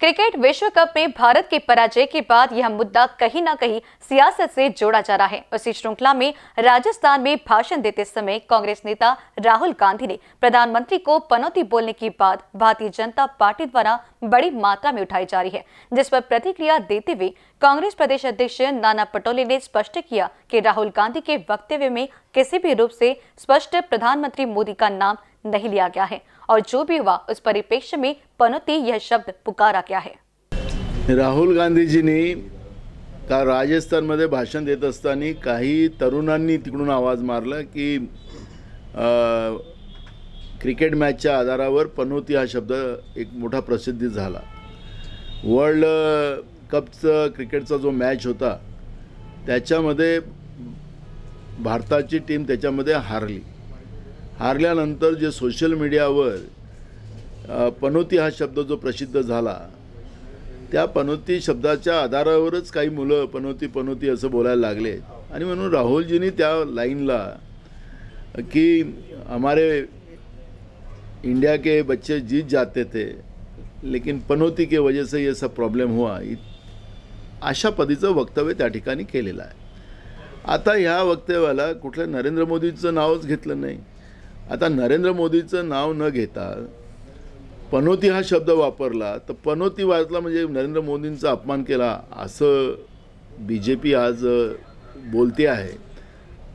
Cricket विश्व cup में भारत के पराजय के बाद यह मुद्दा कहीं ना कहीं सियासत से जोड़ा जा रहा है। उसी श्रृंखला में राजस्थान में भाषण देते समय कांग्रेस नेता राहुल गांधी ने प्रधानमंत्री को पनौती बोलने की बात भारतीय जनता पार्टी द्वारा बड़ी मात्रा में उठाई जा रही है, जिस पर प्रतिक्रिया देते हुए कांग्रेस प्रदेश अध्यक्ष नाना पटोले ने स्पष्ट किया कि राहुल गांधी के वक्तव्य में किसी भी रूप से स्पष्ट प्रधानमंत्री मोदी का नाम नहीं लिया गया है और जो भी हुआ उस परिप्रेक्ष्य में पनौती यह शब्द पुकारा गया है। राहुल गांधीजींनी का राजस्थानमध्ये भाषण देत असताना काही तरुणांनी तिकडून आवाज मारला की क्रिकेट मॅचच्या आधारावर पनोती हा शब्द एक मोठा प्रसिद्धी झाला. वर्ल्ड कपचं क्रिकेटचा जो मॅच होता त्याच्यामध्ये भारताची टीम त्याच्यामध्ये हारली. हारल्यानंतर जे सोशल मीडियावर पनोती हा शब्द जो प्रसिद्ध झाला त्या पनोती शब्दाच्या आधारावरच काही मुलं पनोती पनोती असं बोलायला लागले. आणि म्हणून राहुलजींनी त्या लाईनला की हमारे इंडिया के बच्चे जीत जाते थे लेकिन पनोती के वजह से ये सब प्रॉब्लेम हुआ. अशा पदीचं वक्तव्य त्या ठिकाणी केलेलं आहे. आता ह्या वक्तव्याला कुठल्या नरेंद्र मोदींचं नावच घेतलं नाही. आता नरेंद्र मोदीचं नाव न घेता पनोती हा शब्द वापरला तर पनोती वाचला म्हणजे नरेंद्र मोदींचा अपमान केला असं बी जे पी आज बोलते आहे.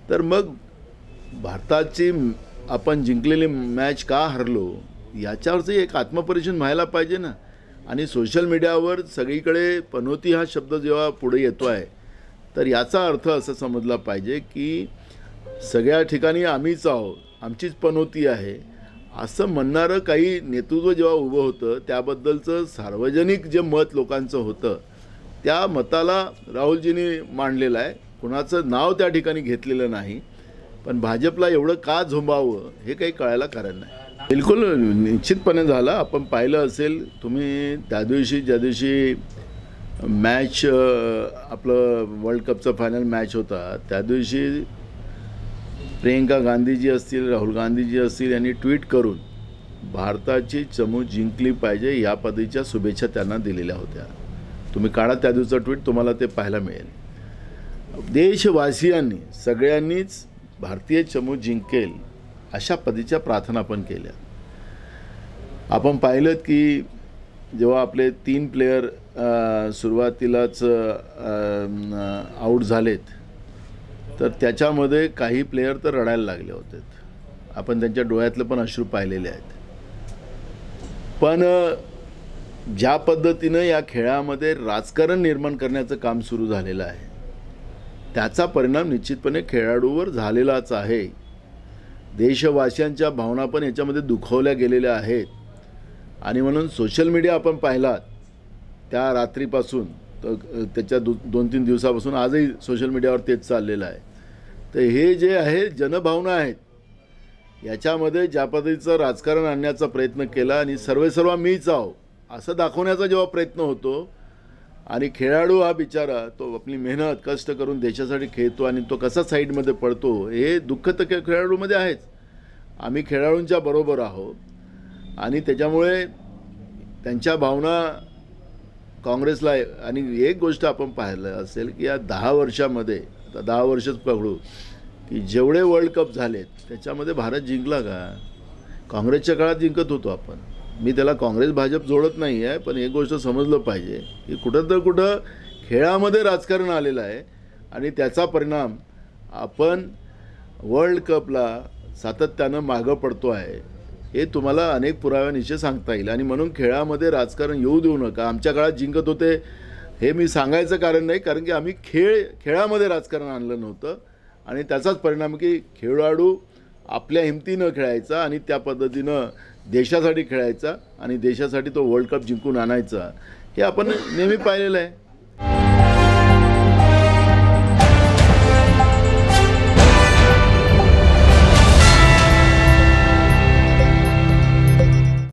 तर मग भारताची आपण जिंकलेली मॅच का हरलो याच्यावरचं एक आत्मपरीक्षण व्हायला पाहिजे ना. आणि सोशल मीडियावर सगळीकडे पनोती हा शब्द जेव्हा पुढे येतो आहे तर याचा अर्थ असं समजला पाहिजे की सगळ्या ठिकाणी आम्हीच आहोत आमचीच पनोती आहे. असं म्हणणारं काही नेतृत्व जेव्हा उभं होतं त्याबद्दलचं सार्वजनिक जे मत लोकांचं होतं त्या मताला राहुलजींनी मांडलेलं आहे. कुणाचं नाव त्या ठिकाणी घेतलेलं नाही. पण भाजपला एवढं का झोंबावं हे काही कळायला कारण नाही. बिलकुल निश्चितपणे झालं. आपण पाहिलं असेल तुम्ही त्या दिवशी ज्या दिवशी मॅच आपलं वर्ल्ड कपचं फायनल मॅच होता त्या दिवशी प्रियंका गांधीजी असतील राहुल गांधीजी असतील यांनी ट्विट करून भारताची चमू जिंकली पाहिजे या पदीच्या शुभेच्छा त्यांना दिलेल्या होत्या. तुम्ही काढा त्या दिवसाचं ट्विट तुम्हाला ते पाहायला मिळेल. देशवासियांनी सगळ्यांनीच भारतीय चमू जिंकेल अशा पदीच्या प्रार्थना पण केल्या. आपण पाहिलं की जेव्हा आपले तीन प्लेयर सुरुवातीलाच आऊट झालेत तर त्याच्यामध्ये काही प्लेयर तर रडायला लागले होते. आपण त्यांच्या डोळ्यातलं पण अश्रू पाहिलेले आहेत. पण ज्या पद्धतीनं या खेळामध्ये राजकारण निर्माण करण्याचं काम सुरू झालेलं आहे त्याचा परिणाम निश्चितपणे खेळाडूवर झालेलाच आहे. देशवासियांच्या भावना पण याच्यामध्ये दुखवल्या गेलेल्या आहेत. आणि म्हणून सोशल मीडिया आपण पाहिलात त्या रात्रीपासून त्याच्या दो दोन तीन दिवसापासून आजही सोशल मीडियावर तेच चाललेलं आहे. तर हे जे आहे जनभावना आहेत याच्यामध्ये ज्या पद्धतीचं राजकारण आणण्याचा प्रयत्न केला आणि सर्वेसर्वा मीच आहो असं दाखवण्याचा जेव्हा प्रयत्न होतो आणि खेळाडू हा बिचारा तो आपली मेहनत कष्ट करून देशासाठी खेळतो आणि तो कसा साईडमध्ये पडतो हे दुःख तर खे- खेळाडूमध्ये आहेच. आम्ही खेळाडूंच्या बरोबर आहोत आणि त्याच्यामुळे त्यांच्या भावना काँग्रेसला आणि एक गोष्ट आपण पाहिलं असेल की या दहा वर्षामध्ये आता दहा वर्षच पकडू की जेवढे वर्ल्ड कप झालेत त्याच्यामध्ये भारत जिंकला का? काँग्रेसच्या काळात जिंकत होतो आपण. मी त्याला काँग्रेस भाजप जोडत नाही आहे पण एक गोष्ट समजलं पाहिजे की कुठं तर कुठं खेळामध्ये राजकारण आलेलं आहे आणि त्याचा परिणाम आपण वर्ल्ड कपला सातत्यानं मागं पडतो आहे. हे तुम्हाला अनेक पुराव्यानिशी सांगता येईल. आणि म्हणून खेळामध्ये राजकारण येऊ देऊ नका. आमच्या काळात जिंकत होते हे मी सांगायचं कारण नाही कारण की आम्ही खेळ खेळामध्ये राजकारण आणलं नव्हतं. आणि त्याचाच परिणाम की खेळाडू आपल्या हिमतीनं खेळायचा आणि त्या पद्धतीनं देशासाठी खेळायचा आणि देशासाठी तो वर्ल्ड कप जिंकून आणायचा. हे आपण नेहमी पाहिलेलं आहे.